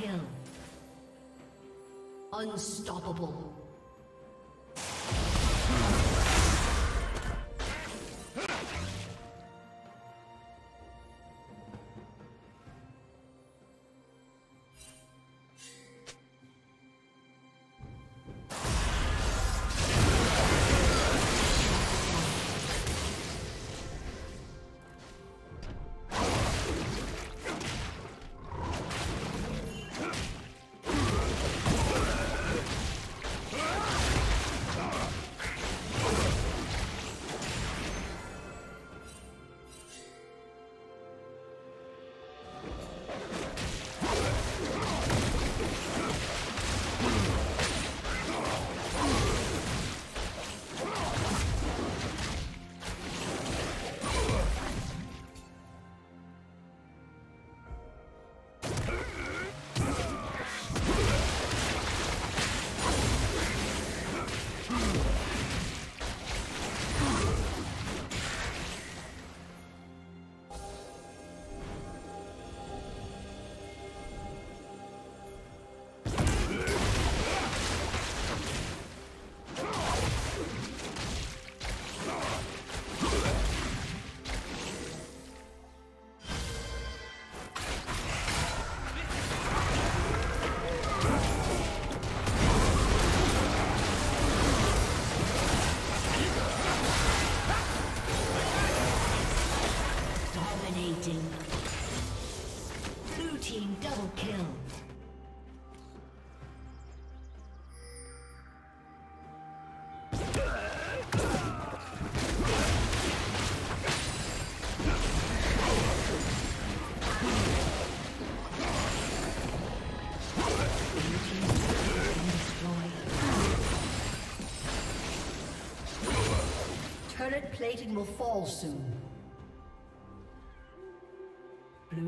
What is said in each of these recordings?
kill. Unstoppable. Double kill. Plating will fall soon.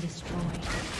destroyed.